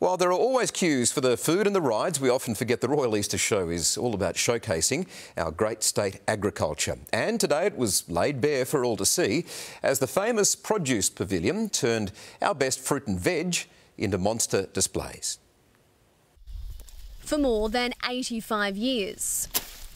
While there are always queues for the food and the rides, we often forget the Royal Easter Show is all about showcasing our great state agriculture. And today it was laid bare for all to see as the famous produce pavilion turned our best fruit and veg into monster displays. For more than 85 years.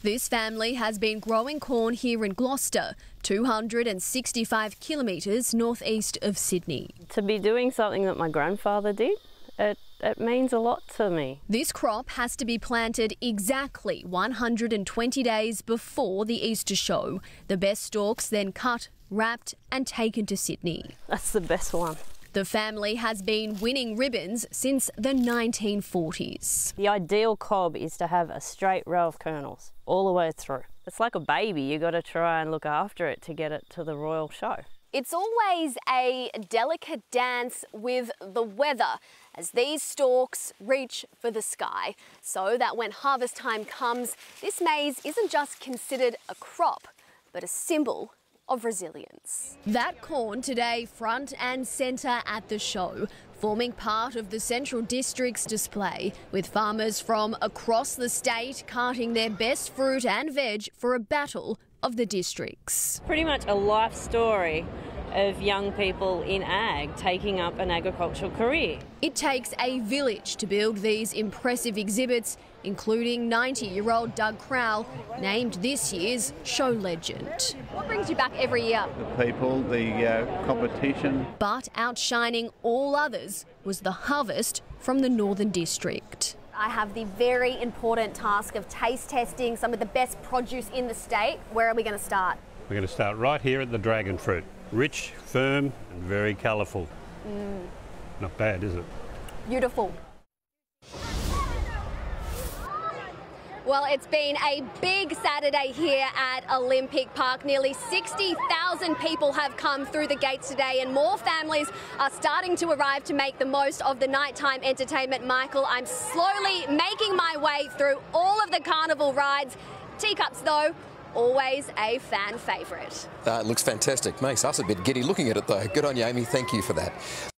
This family has been growing corn here in Gloucester, 265 kilometres northeast of Sydney. To be doing something that my grandfather did, it it means a lot to me. This crop has to be planted exactly 120 days before the Easter show. The best stalks then cut, wrapped, and taken to Sydney. That's the best one. The family has been winning ribbons since the 1940s. The ideal cob is to have a straight row of kernels all the way through. It's like a baby, you got to try and look after it to get it to the royal show. It's always a delicate dance with the weather as these stalks reach for the sky so that when harvest time comes, this maize isn't just considered a crop, but a symbol of resilience. That corn today front and centre at the show, forming part of the Central District's display, with farmers from across the state carting their best fruit and veg for a battle of the districts. Pretty much a life story of young people in ag taking up an agricultural career. It takes a village to build these impressive exhibits, including 90 year old Doug Crowell, named this year's show legend. What brings you back every year? The people, the uh, competition. But outshining all others was the harvest from the Northern District. I have the very important task of taste testing some of the best produce in the state. Where are we going to start? We're going to start right here at the dragon fruit. Rich, firm, and very colourful. Mm. Not bad, is it? Beautiful. Well, it's been a big Saturday here at Olympic Park. Nearly 60,000 people have come through the gates today, and more families are starting to arrive to make the most of the nighttime entertainment. Michael, I'm slowly making my way through all of the carnival rides. Teacups, though, always a fan favourite. It looks fantastic. Makes us a bit giddy looking at it, though. Good on you, Amy. Thank you for that.